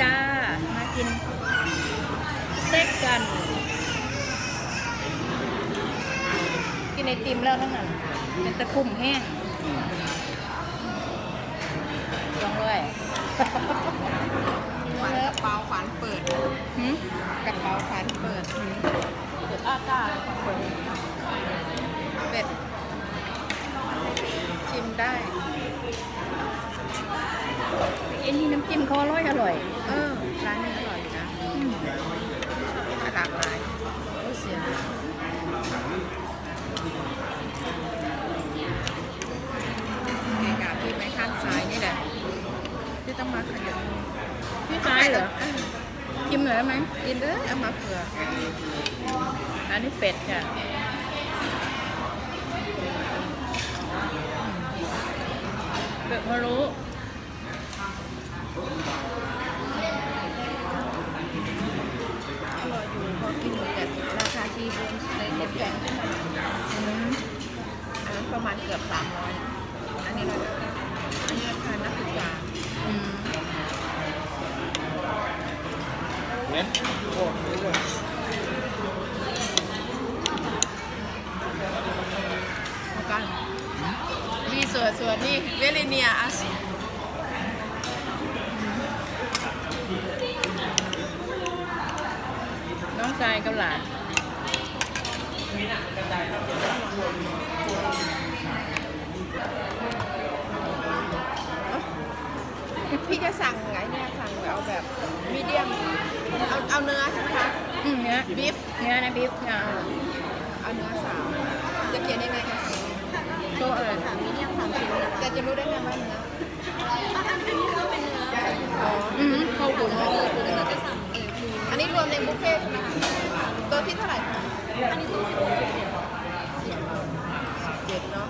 จ้า มากินสเต็กกัน กินไอติมแล้วทั้งนั้นเป็นตะคุ่มแห้งลองเลยฝันกระเป๋าฝันเปิดหืมกระเป๋าฝันเปิดเดี๋ยวอ้าตาเลยค่ะคนเป็ดชิมได้ อันนี้น้ำจิ้มเขาอร่อยอร่อย เออ ร้านนี้อร่อยอยู่นะอืมหลากหลายโอ้เสียงเกะกะที่ไม้ข้างซ้ายนี่แหละที่ต้องมาขยับพี่ซ้ายเหรอชิมหน่อยได้ไหมกินเลยเอามาเผื่ออันนี้เป็ดค่ะเป็ดพะโล้ อร่อยอยู่พอกินอยู่แต่ราคาที่บน เลยเก็บแพงขึ้นมาอันนั้นประมาณเกือบสามร้อยอันนี้เราคาอันนี้ราคานักศึกษา อืม เอากันมีส่วนส่วนนี่เวลิเนียอัส น้องชายกับหลาน พี่จะสั่งไงเนี่ยสั่งเอาแบบมีเดียมเอาเอาเนื้อใช่ไหมคะ อืมเนื้อ บีฟ เนื้อนะบีฟอ่า เอาเนื้อสามจะเขียนยังไงคะ โต๊ะอะไร สามมีเดียมสามชิ้นแต่จะรู้ได้ไงว่าเนื้ออันนี้เขาเป็นเนื้ออ๋อ อืมเข้ากุน อ๋อเออคือเราจะสั่งเองอันนี้รวมในบุฟเฟ่ต์ใช่ไหมคะตัวที่เท่าไหร่คะอันนี้ตัวที่เจ็ดเนาะ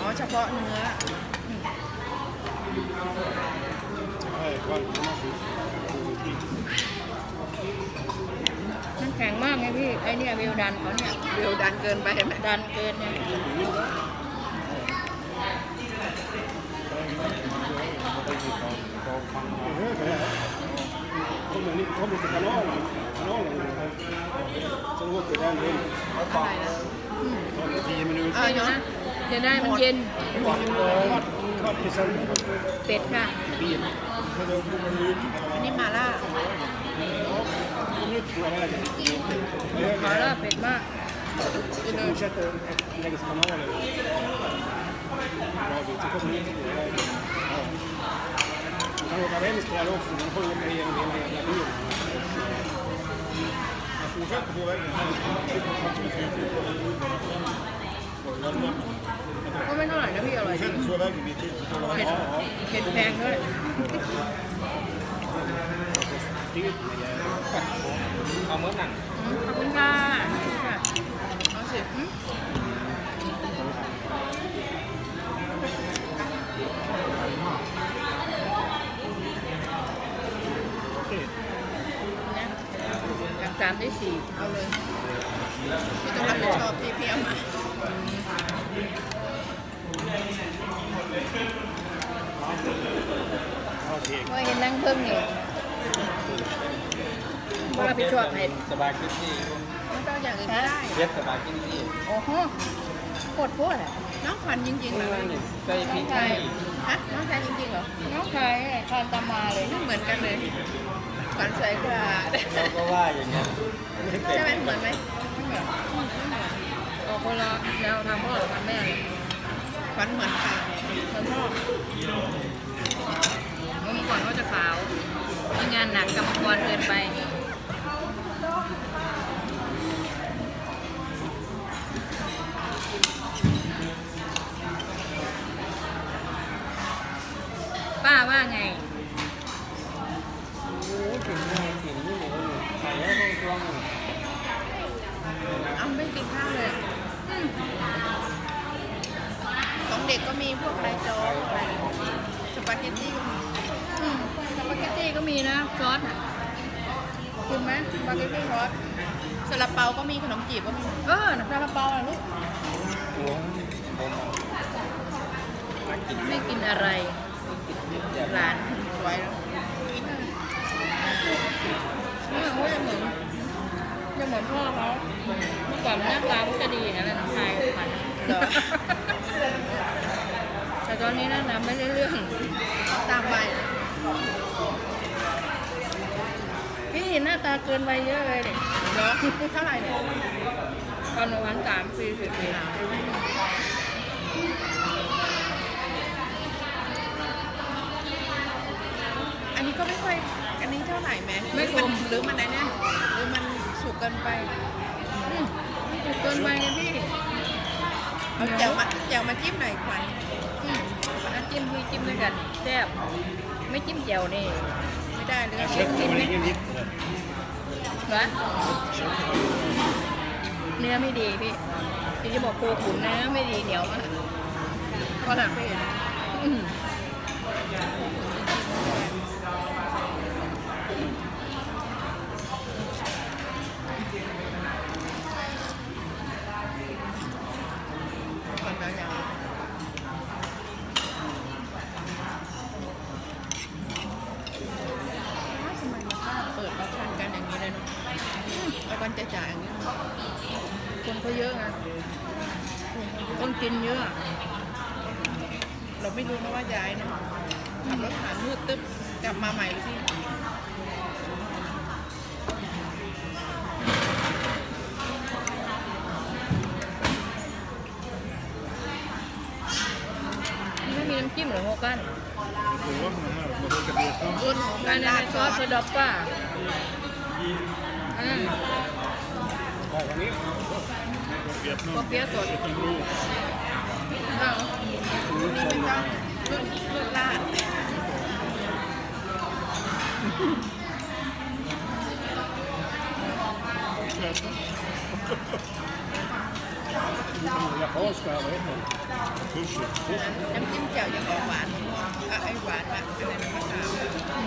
อ๋อ เฉพาะเนื้อมันแข็งมากไงพี่ ไอเนี่ยวิวดันเขาเนี่ยเร็วดันเกินไปไหมดันเกินเนี่ย Come lì, come che canola, canola, sono molto grandi, อะไรนะ10 minuti. เออเดี๋ยวเนาะนะ จะได้มันเย็นเป็ดค่ะ อันนี้มาล่าขอละเป็ดมาก Se ก็ไม่เท่าไหร่นะพี่อร่อยจริงเผ็ดเผ็ดแพงด้วยเอาเมื่อนั่ง บายกินที่ไม่ต้องอย่างอื่นก็ได้เย็บสบายกินที่โอ้โหโคตรโคตรอะน้องขวัญจริงๆเหรอใส่พริกไทยฮะน้องชายจริงๆเหรอน้องชายทานตามมาเลยเหมือนกันเลยขวัญสวยกว่าเราก็ว่าอย่างนี้ไม่เป็ใช่ไหมนเหมือนไหมไม่เหมือนออกคนละแนวทางพ่อกับทางแม่เลยขวัญเหมือนค่ะเหมือนพ่อเมื่อก่อนเขาจะขาวมีงานหนักกรรมกรเกินไป ว่าไงโอ้ถึงง่ายถึงนี่หนูใส่แล้วต้องจ้องเอาไม่กินข้าวเลยของเด็กก็มีพวกไรโจ๊กอะไรสปาเกตตี้ก็มีสปาเกตตี้ก็มีนะซอสอะกินไหมสปาเกตตี้ซอสซาลาเปาก็มีขนมจีบก็มีเออซาลาเปาอะลูกไม่กินอะไร หลานสวยแล้วเนี่ยเขาจะเหมือนจะเหมือนพ่อเขาเมื่อก่อนหน้าตาเขาจะดีนะแล้วน้องชายขวัญแต่ตอนนี้นั่นนะไม่ได้เรื่องตามไปพี่หน้าตาเกินวัยเยอะเลยเด็กเหรอเท่าไหร่เนี่ยตอนหนูวันสามปีสี่ปี อันนี้ ก็ไม่ค่อยอันนี้เท่าไหร่แม่ไม่คมหรือมันไหนเนี่ยหรือมันสุกเกินไปอืมเกินวัยไงพี่เอาแจ่วมาแจ่วมาจิ้มหน่อยขวัญอืมน้ำจิ้มพี่จิ้มด้วยกันแซ่บไม่จิ้มแจ่วนี่ไม่ได้เลยเช็คมันนี่นิดเหรอเนื้อไม่ดีพี่พี่จะบอกโคขุนเนื้อไม่ดีเหนียวมากก็หลังพี่อืมข กินเยอะ เราไม่รู้นะว่าย้ายเนาะขับรถผ่านมืดตึ๊บกลับมาใหม่เลยพี่ไม่มีน้ำจิ้มเหรอโฮกันผมว่ามันมาโดนกระเดียดต้องรุ่นของอักานรนี้ราดซซออสสสะดอกป้าอืมบอกวันนี้ เดียกน้อองเปียะสดต้องรู้อ้าวรู้ชมรุ่นรุ่าด Jag polska vet du. Sushi. Sushi. น้ำจิ้มแจ่วยังออกหวานมะม่วงอะไอหวานมะอะไรนะมะขาม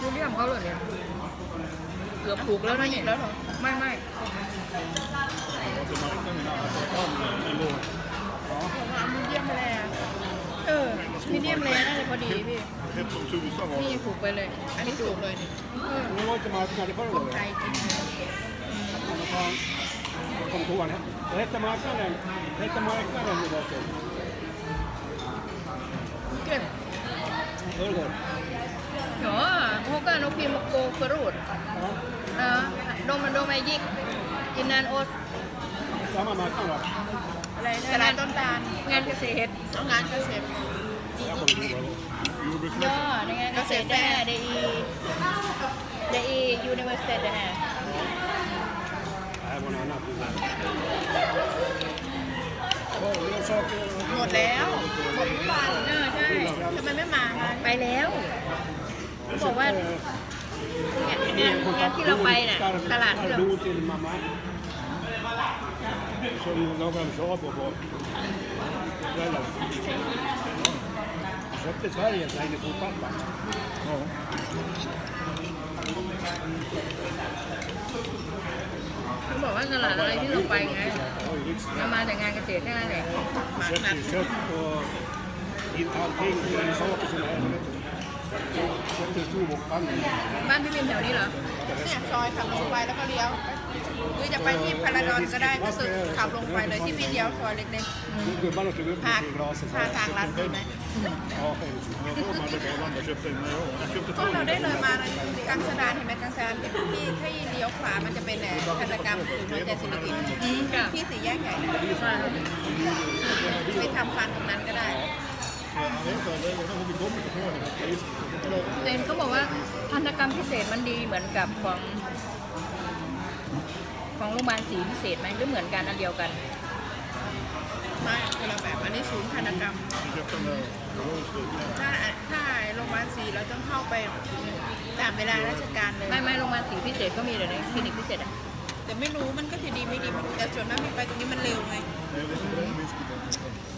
ดูเรื่องเขาเลยเนี่ย เกือบถูกแล้วนะเนี่ยแล้วเหรอไม่ไม่ Och så marknaden är om en låg. ของเรามีเดียมแรร์เออมีเดียมเลยน่าจะพอดีพี่ Helt som tusan var นี่ det. ถูกไปเลย อันนี้ถูกเลยนี่เออ Det var inte marknaden i คนไท förrgår. ยกิน Jag kom ihåg det. Det hette marknaden. Det hette marknaden i dag. เกิด Förrgår. เนาะโฮกันโอพิมโกฟรูดนะโดมโดมายิกกินนานโอสอะไรตลาดต้นตาลงานเกษตรเอางานเกษตรเย่ Jordbruksmässan. ในงานเกษตรได้เดอีเดอียูนิเวอร์ซิตี้นะฮะหมดแล้วหมดทุกวันเออใช่ทำไมไม่มาคะไปแล้ว เขาบอกว่าเนี่ยงานที่เราไปน่ะตลาดที่เรา sono un loganosopo quello sotto fare gli andrai con papà no Tôi bảo là là cái gì chúng ta đi ngay. Nó mà từ ngành công nghiệp thế này. Sắp sắp in out thing, in sort of ไง Oj, riksdag. เรามาแต่งานเกษตรแค่นั้นแหละ Köpt, köpt och in allting, det är saker som är Köpte en stor wokpanna. บ้านพี่บินแถวนี้เหรอเนี่ยซอยขับลงไปแล้วก็เลี้ยวหรือจะไปที่พาราดอนก็ได้ก็คือขับลงไปเลยที่พี่เลี้ยวซอยเล็ก Gubbarna tog upp ๆพา det i glaset. พาทางร้านดีไหม Ja, fem. Jag får man det bara jag köpte en med jag. Jag köpte ก็ två. เราได้เลยมาในกังสดานเห็นไหมกังสดานที่ที่ที่เลี้ยวขวามันจะเป็นแหล่พันธกรรมศูนย์หัวใจศิลปินอืมค่ะที่สี่แยกใหญ่นะไปทำฟันตรงนั้นก็ได้ Jag vet inte, jag vet inte hur vi kommer till det. Jag gissar. เต็นเขาบอกว่าพันธกรรมพิเศษมันดีเหมือนกับของของโรงพยาบาลศรีพิเศษไหมหรือเหมือนกันอันเดียวกันไม่คนละแบบอันนี้ศูนย์พันธกรรม Jag köpte en med Rolls-Royce. ถ้าถ้าโรงพยาบาลศรีเราต้องเข้าไปตามเวลาราชการเลยไม่ไม่โรงพยาบาลศรีพิเศษก็มีเดี๋ยวนี้คลินิกพิเศษอะแต่ไม่รู้มันก็จะดีไม่ดีไม่รู้แต่ส่วนมากมีไปตรงนี้มันเร็วไง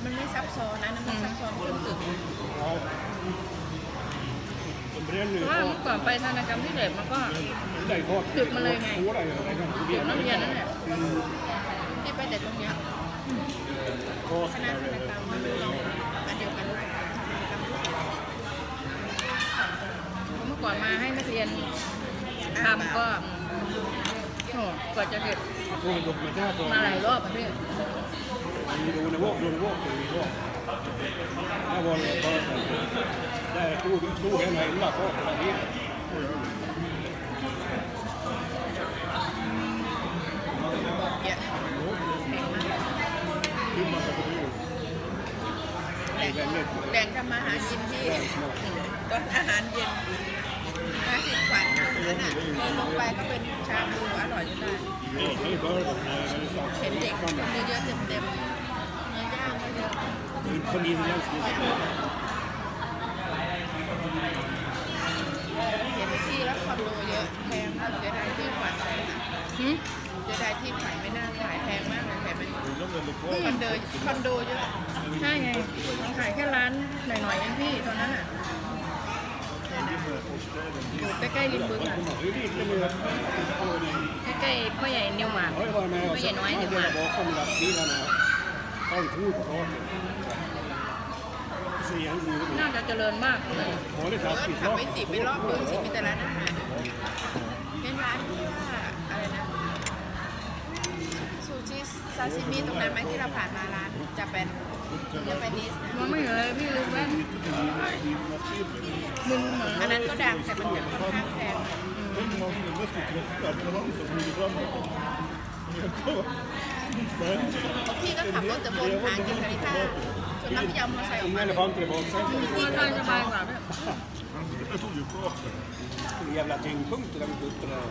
มันไม่ซับซ้อนนะนั่นมันซับซ้อนเครื่องตึก Ja. De เพ bränner ju ราะว่า kvar. เมื่อก่อนไปพันธกรรมพิเศษมันก็ Det är kvar. Typ man lägger ner. Två där gör det. เดี๋ยวน้ำเย็นนั่นแหละที่ไปแต่ตรงเนี้ย Kvar คณะพันธกรรมไม่รู้เราอันเดียวกันหรือเปล่าพันธกรรมพิเศษเมื่อก่อนมาให้นักเรียนทำก็โอ้กว่าจะเก็บ Jag såg en dokumentär på มาหลายรอบอะพี่ devono vuoto, non vuoto, non vuoto. Ma vuole la porta. Dai, tu, tu che non hai la porta, แบ่งทำมาหากินที่ต้นอาหารเย็นอาสิขวัญอหารอะลงไปก็เป็นชาบูอร่อยก็เลยเห็นเด็กคนเยอะๆเต็มเต็มๆเนื้อย่างก็เยอะ เห็นที่แล้วคอนโดเยอะแพงมากเสียดายที่ขวัญไปนะหืมเสียดายที่ขวัญไม่น่าขายแพงมากเลยแถมเป็นคอนโดคอนโดเยอะใช่ไงขายแค่ร้านหน่อยๆเองพี่ตอนนั้นอะอยู่ใกล้ๆริมบึงอะใกล้ๆพ่อใหญ่เนิวมาร์ Jag har ju varit med och พ่อใหญ่น้อย han นิวมา น่าจะเจริญมากเลย vanligt เออขับ lastbilsflak. ไปสิไปรอบเมืองสิมีแต่ร้านอาหารเป็นร้านที่ว่าอะไรนะซูชิซาซิมิตรงนั้นไหมที่เราผ่านมาร้านจะเป็นจะเป็นนิสมองไม่เห็นเลยพี่ลืมแว่นมึนเหมือนอันนั้นก็ดังแต่มันจะค่อนข้างแพงพี่ก็ขับรถจะวนหากินกันที่ท่า นมากพี่ยอมมอเตอร์ไซค์ออก Inga มาเลย elefanter i baksätet. มอเตอร์ไซค์สบายกว่าพี่ jag tog ju kvar det. Vilken jävla tyngdpunkt där vi uppe där.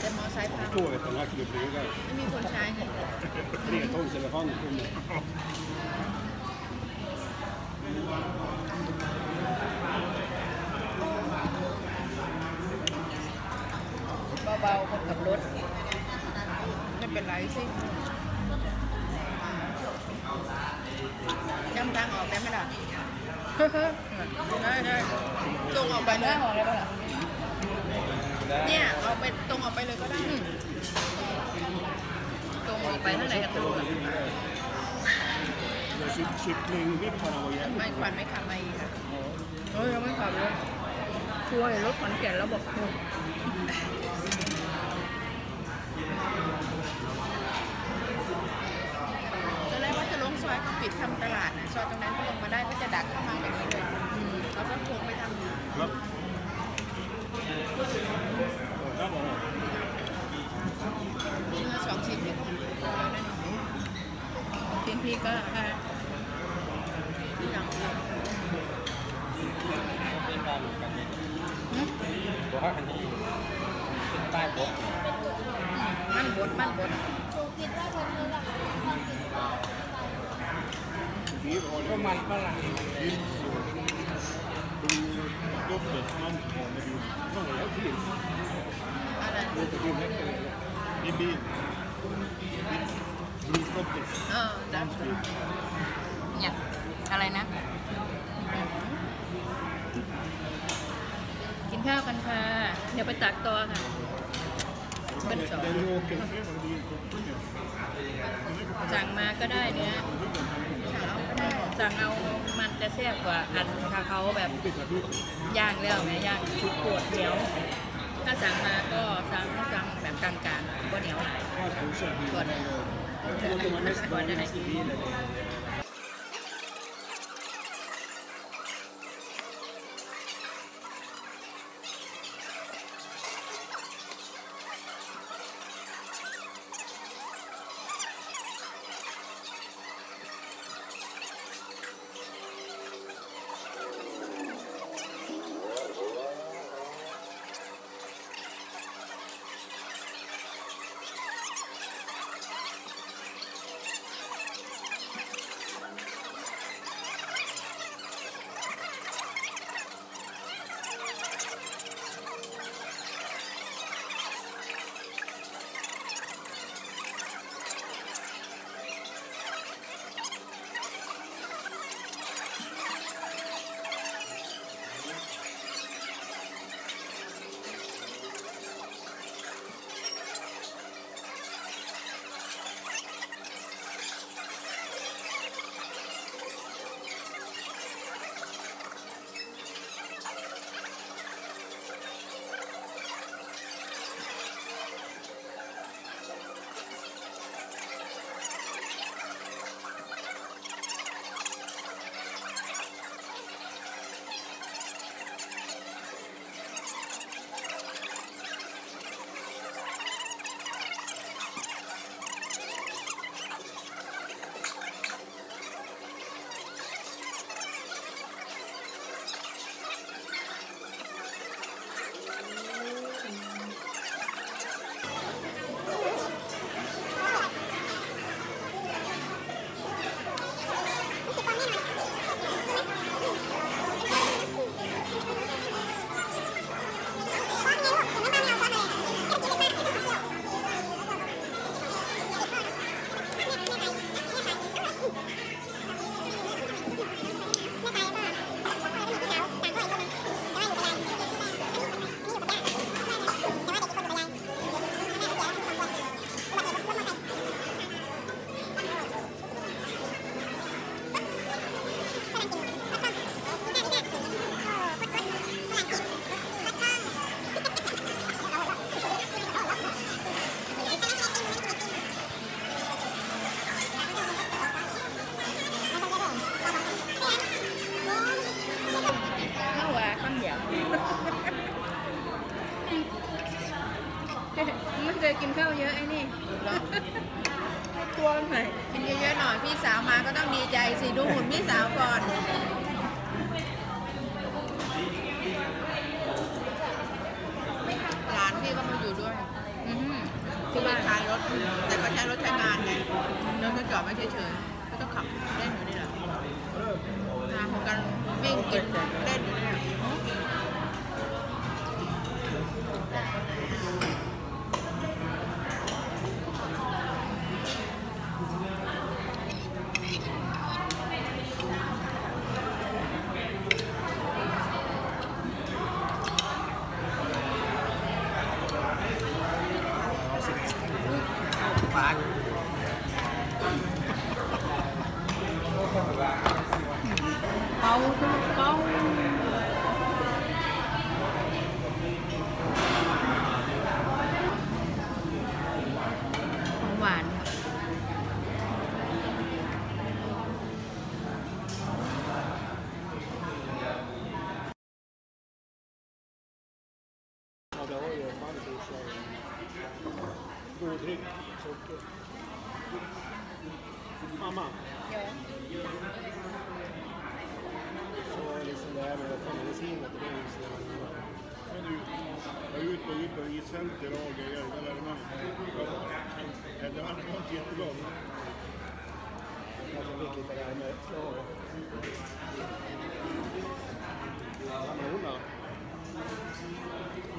แต่มอเตอร์ไซค์พัง Då vet den här kunde flyga. ไม่มีคนใช้ไง Tre tons elefant kommer. เบาๆคนขับรถ ไม่เป็นไรสิจำทางออกได้ไหมล่ะได้ได้ตรงออกไปเลได้ยออกเลยป่ะล่ะเนี่ยเอาไปตรงออกไปเลยก็ได้ ตรงออกไปเท่าไหร่กันตรงอะ Det är kyck- Kycklingvipparna var jävligt ไม่ควันไม่ขับมาอีกค่ะเฮ้ยยังไม่ขับเลยทัวร์เห็นรถขอนแก่นแล้วบอกโอ้ตอนแรกว่าจะลง ซอยก็ปิดทำตลาดนะซอยตรงนั้นก็ลงมาได้ก็จะดักเข้ามาแบบนี้เลยแล้วก็โค้งไปทางนี้ Ja. Där var det. เนื้อสองชิ้นนี่ก็แล้วนั่นทีมพี่ก็ค่ะอย่างเดียว Då har han en ใต้บกมั่นบดมั่นบด Vi har ก็มันฝรั่งดูเปิดมันหอมมาดูต้องแล้วที่ดูแตะดูไม่เคยนี่บีดูก็เปิดเออดันเนี่ยอะไรนะ กินข้าวกันค่ะ เดี๋ยวไปตักตัวค่ะเป็นสองสั่งมาก็ได้เนื้อ สั่งเอามันจะแซ่บกว่าอันถ้าเขาแบบย่างแล้วไหมย่างปวดเหนียว ถ้าสั่งมาก็สั่งสั่งแบบกลางๆก็เหนียวหลายก่อนเลยก่อนจะให้กิน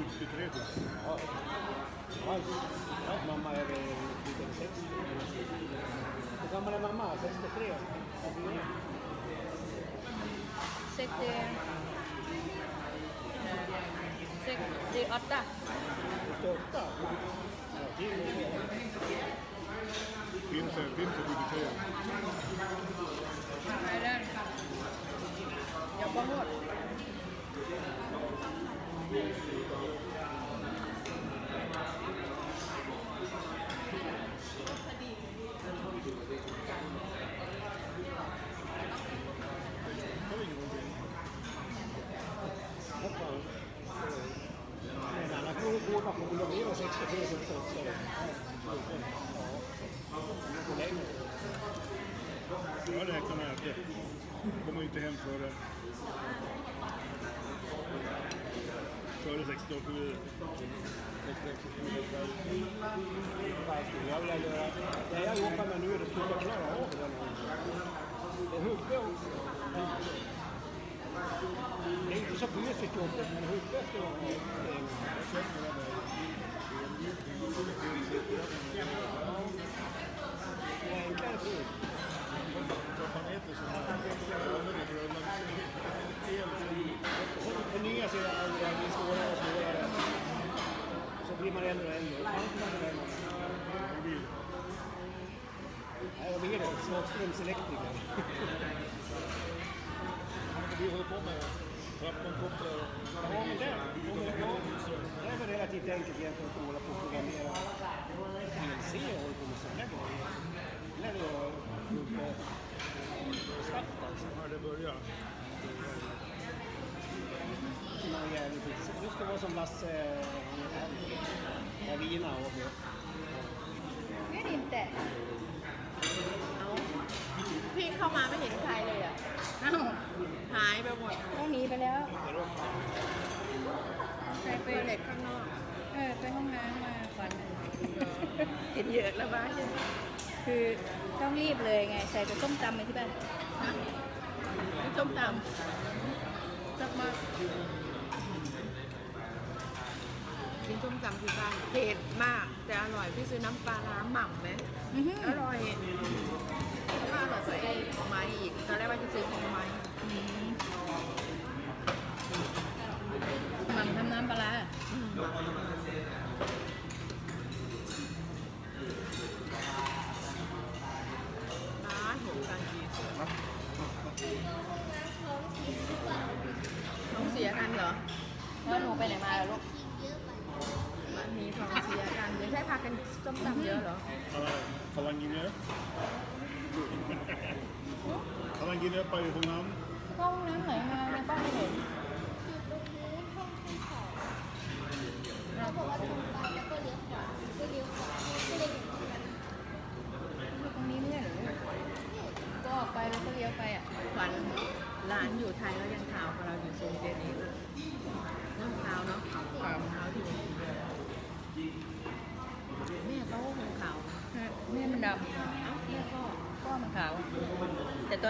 uns getreten. Ja. Mama ihre Lieder gesetzt. Das haben Mama, 63. Sekte... Sekte Otta. Sekte Otta? Bim se, bim se budi teo. Hajde. Jag räknar med att det kommer inte hem före före 67. Varför skulle jag vilja göra? Det jag jobbar med nu är att försöka klara av det. Det är huvudet också. Det är inte så fysiskt jobbigt, men huvudet ska vara med. Det är enklare förut. Trappan heter så här. Vanliga bröllopsel. Så på nya sidan av det blir blir man äldre och äldre. Är. Nej, vad blir det? Svagströmselektriker. Vi håller på med trappankopplar. Ja, men det, det är väl relativt enkelt med att hålla på och programmera PLC och hålla på med sådana grejer. Det lär ju vara skaft alltså. När det börjar. Det är jävligt intressant. Du ska vara som Lasse Ravina och Är det inte? พี่เข้ามาไม่เห็นใครเลยอะอ้าวหายไปหมดต้องหนีไปแล้วไปไปเปเล็กข้างนอก เออไปห้องน้ำมาก่อนกินเยอะแล้วบ้านยังคือต้องรีบเลยไง ใส่ไปส้มตำไปที่บ้านส้มตำจักมากกิน ส้มตำที่บ้านเผ็ดมาก แต่อร่อยพี่ซื้อน้ำปลาร้าหม่ำไหมอื้อหืออร่อยถ้าอร่อยใส่ของไม้อีกตอนแรกว่าจะซื้อของไม้อืมหม่ำทำน้ำปลาร้า อืมร้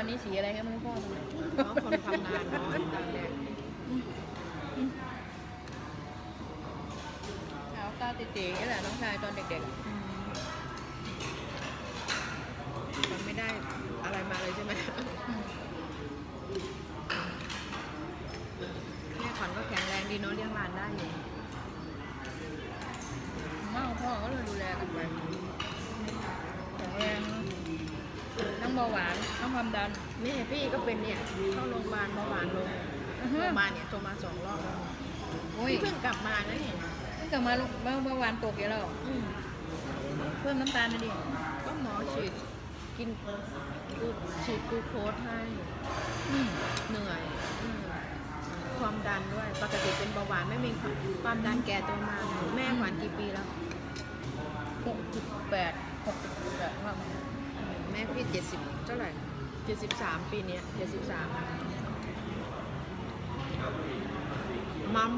นนี้สีอะไรก็ไม่รู้พ่อมันเพราะคนทำงานเนาะตอนแรกขาวตาติๆนี่แหละน้องชายตอนเด็กๆ ความดันแม่พี่ก็เป็นเนี่ยเข้าโรงพยาบาลเบาหวานลงอือฮึ โรงพยาบาลเนี่ยโทรมาสองรอบแล้วโอ้ยพี่เพิ่งกลับมานะเนี่ยตั้งแต่มาลูกเบาหวานตกเยอะแล้ว อืมเพิ่มน้ำตาลไปดิก็หมอฉีดกินกูฉีดกลูโคสให้อืมเหนื่อยอืมความดันด้วยปกติเป็นเบาหวานไม่มีความดันแก่ตัวมาแม่ขวัญกี่ปีแล้ว หกจุดแปดหกจุดแปดว่าแม่พี่เจ็ดสิบเท่าไหร่ เจ็ดสิบสามปีเนี้ยเจ็ดสิบสามมัม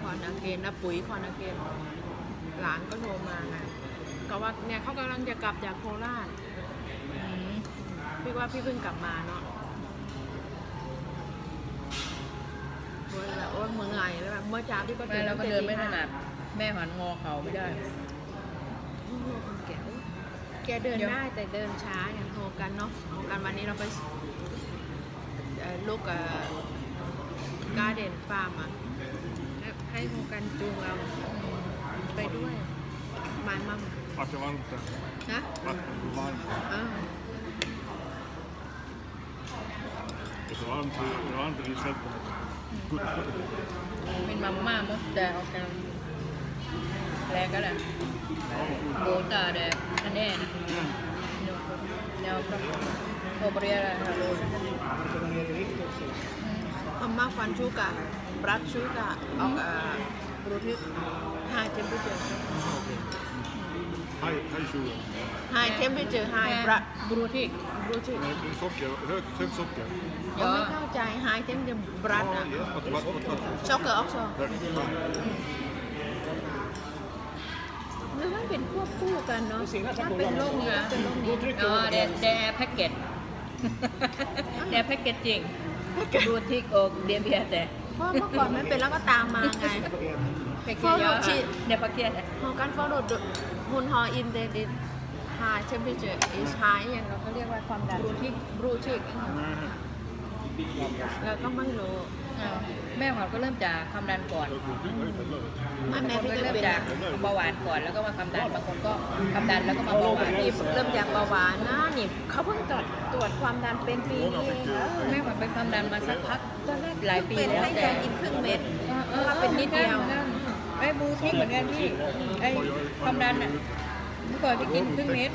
คอนาเกนนะปุ๋ยคอนาเกนหลานก็โทรมาไงก็ว่าเนี่ยเขากำลังจะกลับจากโคราชอืมพี่ว่าพี่เพิ่งกลับมาเนาะโอ้ยแล้วโอ้ยเมื่อไงแล้วแบบเมื่อเช้าพี่ก็แม่เราก็เดินไม่ถนัดแม่หันงอเขาไม่ได้โอ้โหคน แก่อุ๊ยแกเดินได้แต่เดินช้าอย่างโทรกันเนาะโทรกันวันนี้เราไปเอ่อลูกการ์เดนฟาร์มอะให้ให้โทรกันจูงเรา ไปด้วยมันมั่ง Vart det varmt där? นะ Vart det varmt? อ่า Det är så varmt, det är varmt i fältet. เป็นมัมม่ามสแต่ออกกันอะไรก็ได้โบตาแดกอันแน่นะแนวกับโอเบรียอะไรฮะโรอัมมาฟันชูกะบรัดชูกะออกอ่าบรูทิสไฮเทมเพอเจอร์ Hej, hej tjuren. ไฮเทมเพอเจอร์ไฮบรัดบรูทิกบรูทิส Nej, Socker, högt, högt socker. ผมไม่เข้าใจ vad- vad- ช็อกเกอร์ออกซอ högt. Ja. หรือมันเป็นควบคู่กันเนาะถ้าเป็นโรคนี้ก็เป็นโรคนี้อ๋อเดเดแพ็กเกจเดแพ็กเกจจริงบรูทิกโอกเดียเบียแต่เพราะเมื่อก่อนไม่เป็นแล้วก็ตามมาไงแพ็กเกจเยอะเดแพ็กเกจพอการ follow the ฮุนฮออินเดดิ high temperature is high อย่างเราก็เรียกว่าความดันบรูทิกบรูทิกเราก็ไม่รู้ แม่ของก็เริ่มจากความดันก่อนไม่บางแม่คนพี่ก็ก็เริ่มเป็นจากเบาหวานก่อน แล้วก็มาความดันบางคนก็ความดันแล้วก็มาเบาหวานนี่เริ่มจากเบาหวานนะนี่เขาเพิ่งตรวจตรวจความดันเป็นปีนี้เองเหรอแม่ของเป็นความดันมาสักพักตอนแรกหลายปีเป็นแล้วให้แต่ยากินครึ่งเม็ดเออเป็นนิดเดียวไอ้บูทิกเหมือนกันพี่ไอ้ความดันอะเมื่อก่อนไปกินครึ่งเม็ด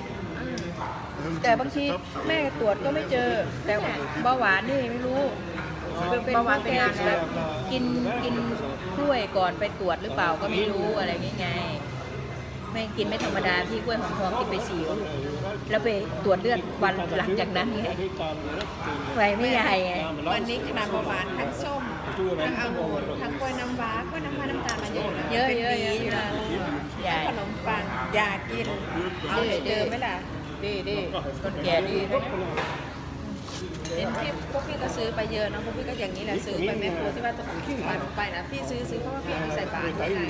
แต่บางทีแม่ตรวจก็ไม่เจอ แต่เบาหวานนี่ไม่รู้เป็นเบาหวานเป็นนานแล้วกินกินกล้วยก่อนไปตรวจหรือเปล่าก็ไม่รู้อะไรอย่างเงี้ยไงไม่กินไม่ธรรมดาพี่กล้วยหอมทองกินไปสี่ลูกแล้วไปตรวจเลือดวันหลังจากนั้นไงไวไม่ใหญ่ไงวันนี้ขนาดเบาหวานทั้งส้มทั้งองุ่นทั้งกล้วยน้ำว้ากล้วยน้ำว้าน้ำตาลมาเยอะนะเยอะเป็นเยอะปีเยอะอยู่แล้วใหญ่ขนมปังยากินเอาเหมือนเดิมไหมล่ะ ดีดีคนแก่ดีด้วยนะเห็นพี่พวกพี่ก็ซื้อไปเยอะนะพวกพี่ก็อย่างนี้แหละซื้อไปแม่ครัวที่ว่าต้องปันไปนะพี่ซื้อซื้อเพราะว่าพี่มีใส่บาตรไว้ไง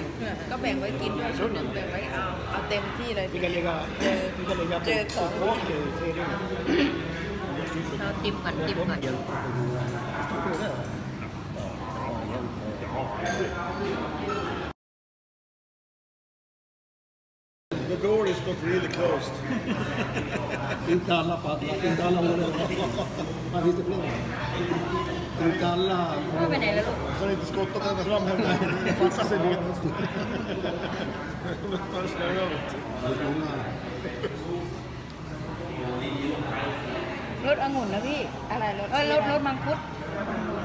ก็แบ่งไว้กินด้วยชุดหนึ่งแบ่งไว้เอาเอาเต็มที่เลย Mikä liiga, mikä liiga Chơi ของ rohkea, ei riitä. เราจิ้มก่อนจิ้มก่อน door is not really closed. Inte alla paddlar, inte alla håller. Vad finns det fler? Inte alla เข้าไปไหนแล้วลูก Så har ni inte skottat ända fram här. Det fattas en bit. Man slår över. många รสองุ่นนะพี่อะไรรสเออรสรสมังคุด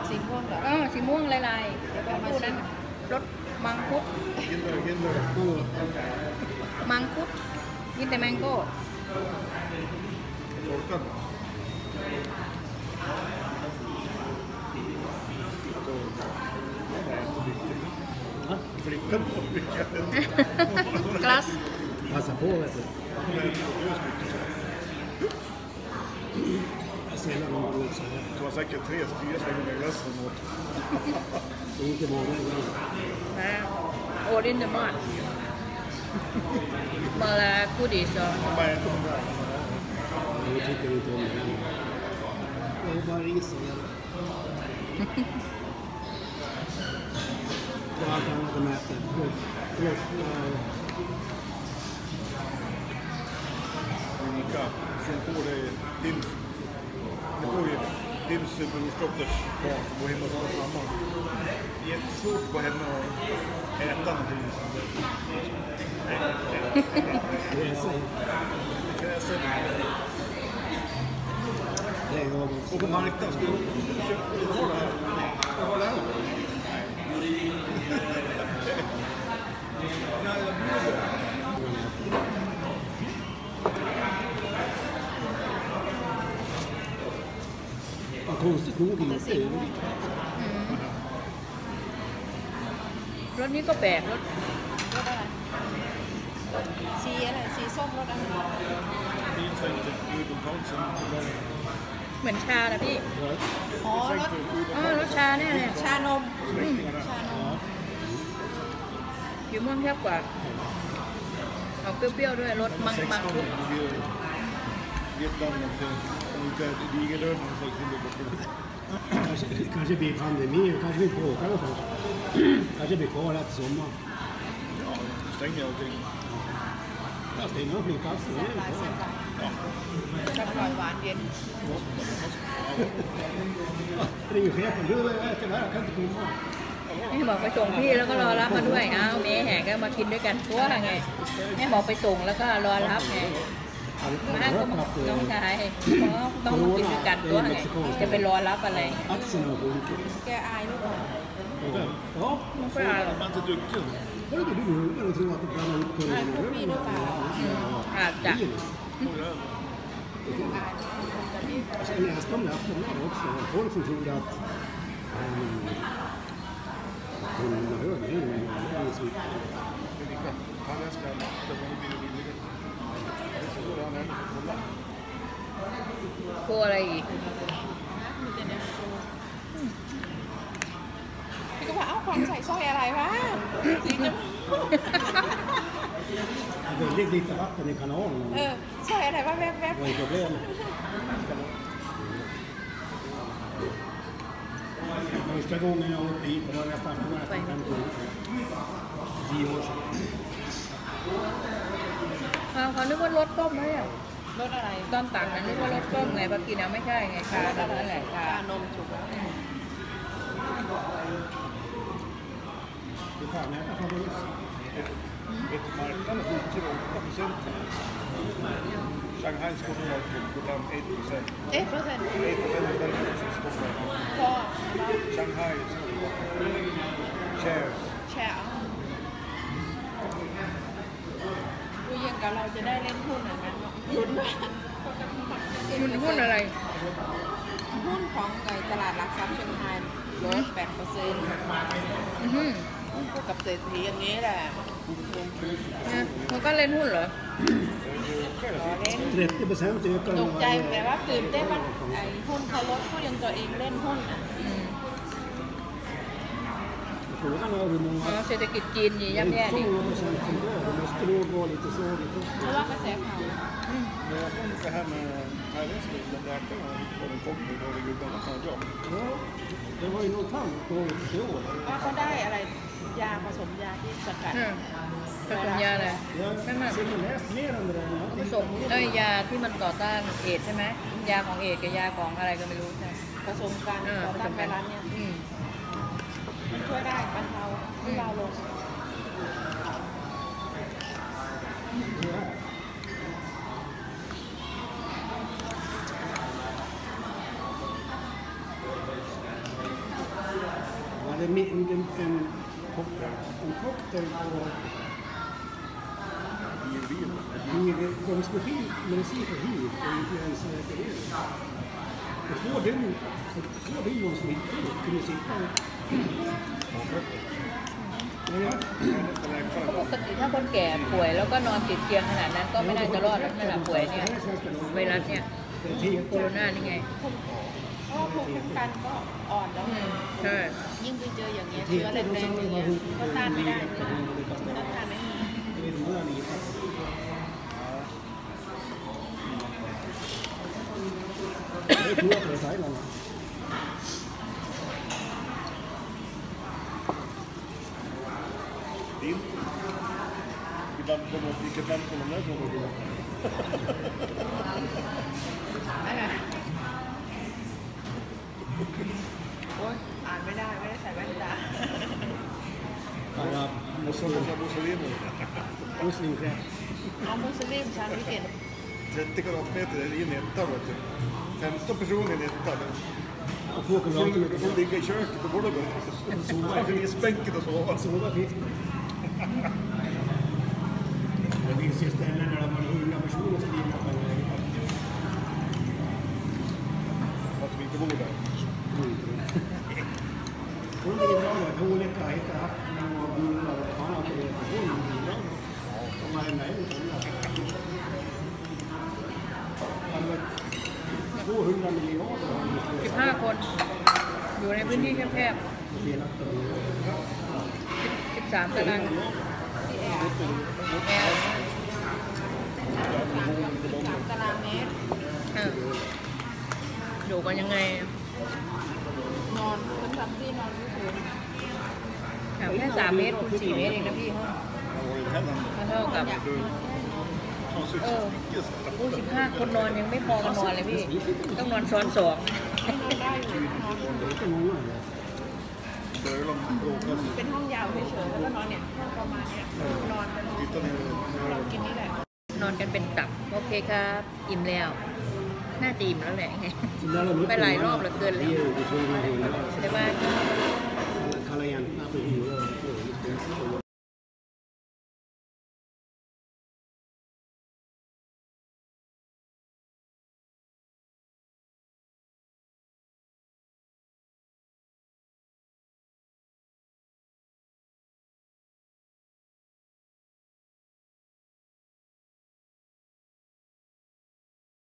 สีม่วงเหรอเออสีม่วงลายๆเดี๋ยวมาพูดนั้นรสมังคุด Kinder, kinder. มังคุดกินแต่แมงโก้ Torkad. Flickan på mycket. กลัส Passa på vet du. Jag ser när de går ut så här. Det var säkert tre, fyra stycken med glassen åt. Det är inte många ibland. นะ โอรินเดมอนมาลาคูดิซอ Vad äter de där? Jag tycker inte om det. Det är bara ris och gäller. Och allt annat de äter. Frukt, frukt och Unika. Som på dig Tims. Det bor ju Tims brorsdotters barn som bor hemma hos oss mamma. Jättesvårt att gå hem och äta någonting. gräser. Kräsen. Det är jag Och på marknaden ska du köpa du det här. Ska du ha det här. Vad konstigt nog inte. รสนี้ก็แปลกรสรสอะไรสีอะไรสีส้มรสอะไร Fin sänkte utomlands sen på gång. เหมือนชานะพี่อ๋อรสอ๋อรสชาเนี่ยเนี่ยชานมชานมผิวม่วงแทบกว่าออกเปรี้ยวๆด้วยรสมังมัง16คุด ligger Vietnam och olika digerdörren och folk som ligger på. Kanske, kanske blir pandemi, kanske vi inte får åka någonstans. kanske blir kvar här till sommar. stänger allting. Jag stänger av flygplatsen. แซ่บหลายแซ่บหลายแซ่บอร่อยหวานเย็น Ringer chefen. Du, jag äter det här. Jag kan inte komma. แม่บอกไปส่งพี่แล้วก็รอรับมาด้วยอ้าวเมย์แห่ก็มากินด้วยกันตัวไงแม่บอกไปส่งแล้วก็รอรับไง Har มา du ก็ hört มา att น้อง eh, ชายเพราะต้องมากินด้วยกันตัวไงจะไปรอรับอะไร aktierna har sjunkit? แกอายหรือเปล่า Ja. มันก็อะไร Man är inte duktig. Vad är det du hugger och tror att du blandar upp kurvorna? Nej, kopi då bara. อาจจะ Det är det. อายคนจะรีบ Jag läste om det i Aftonbladet också. Folk som trodde att um, kurvorna hög. Det är ju det är พี่ก็บอกเอ้าความใส่สร้อยอะไรวะจริงจัง Det är väldigt lite vatten i kanalen. เออสร้อยอะไรวะแวบแวบ Vad är problemet? Första gången jag åkte hit, det var nästan det var nästan 50 år sedan. Tio år sedan. เขาเขานึกว่ารถต้มไหมอะรถอะไรตอนตักนั้นนึกว่ารถต้มไงปากินเอาไม่ใช่ไงคาแบบนั้นแหละคาชานมถูกแล้ว Det fan, jag kan få buss. Vet du, marknaden sjunker 8 procent. Shanghais kommunalkull går fram 1 procent. เอ๊ะเปอร์เซ็นต์1 procent är däremot Stockholm. ฟอ Shanghai shares. แชร์ดูยังกับเราจะได้เล่นหุ้นเหมือนกันเนาะลุ้นว่าหุ้นหุ้นอะไร หุ้นของตลาดหลักทรัพย์เชียงรายลดแปดเปอร์เซ็นต์อือหือ กับเศรษฐีอย่างนี้แหละเนี่ยมันก็เล่นหุ้นเหรอรอเล่น 30 procent ökar ต den กใจ varje- แต่ว่าตื่นเต้นว่าไอ้หุ้นเขาลดก็ยังตัวเองเล่นหุ้นอะอืม Frågan är hur อ๋อ många... เศรษฐกิจจีนนี่ Det ย่ำแย่ är ดิ så många procent som dör. Det måste nog vara lite så. lite- เพราะว่ากระแสข่าว Men jag kommer det här med thailändska, de läkarna var de kom nu, då är det gubbarna tar jobb. Ja, det var ju något annat på i år. ว่าเขาได้อะไร ยาผสมยาที่สกัดอืมผสมยาอะไร Jag ไม่มาก har säkert läst mer om det där. men jag har ผ inte สมเอ้ยยาที่มันต่อต้านเอดส์ใช่ไหมยาของเอดส์กับยาของอะไรก็ไม่รู้ใช่ผสมกันเออต่อผสต้านมไวกันรัสเนี่ยอืมมันช่วยได้บรรเทาทุเลาลง Jag hade en, en, en, en, en cocktail på hiv, medicin för hiv och influensaläkemedel. Och två dygn, två dygn var smittfri. Kunde sitta Ja, ja. ปกติถ้าคนแก่ป่วยแล้วก็นอนติดเตียงขนาดนั้นก็ไม่น่าจะรอดแล้วนั่นแหละป่วยเนี่ยไวรัสเนี่ย Det är tio โคโรนานี่ไง ราะว่าภูมิคุ้มกันก็อ่อนแล้วอืมใช่ยิ่งไปเจออย่างเงี้ยเชื้อแรงๆอย่างเงี้ยก็ต้านไม่ได้ใช่ไหมก็ต้านไม่ได้ Det är många liv. Jag tror att det är Thailand. Din. Ibland kommer, vilket land kommer de ifrån då? โอ๊ยอ่านไม่ได้ไม่ได้ใส่แว่นตา Arab, muslim, Som muslimer. Muslimkräk. เอามุสลิมชาววิเกต30 kvadratmeter är i en etta vet du. 15 personer i en etta. Och två Du får, kamrater du får med ligga i köket på golvet. Det finns bänken och sova. sova skift. Det finns ju ställen där man har hundra personer som livar på en lägenhet. Att vi inte bor där. Hon är bra med olika hitta hackning och bullar och fan allt det där. Hon är bra. Och varenda en sån där. Alla 200 miljarder har hon slösat 15คน อยู่ในพื้นที่แคบ felaktiga miljoner. ๆ 13 ตารางแอร์สามตารางเมตร เอออยู่กันยังไงนอนเป็นทำที่นอนที่พื้นแถวแค่ 3 เมตรคูณ4เมตรเองนะพี่ห้อง varit heller. เท่ากับ Du har suttit Åh. så mycket så här. ผู้สิบห้าคนนอนยังไม่พอกันนอนเลยพี่ ต้องนอนซ้อนสองได้อยู่นอน Börjar de bråka så เป็นห้องยาวเฉยๆแล้วก็นอนเนี่ยห้องประมาณเนี้ยนอนกัน tittar ni นอนกินนี่แหละ นอนกันเป็นตับ โอเคครับ อิ่มแล้ว น่าจะอิ่มแล้วแหละไปหลายรอบเหลือเกินแล้วแต่ว่า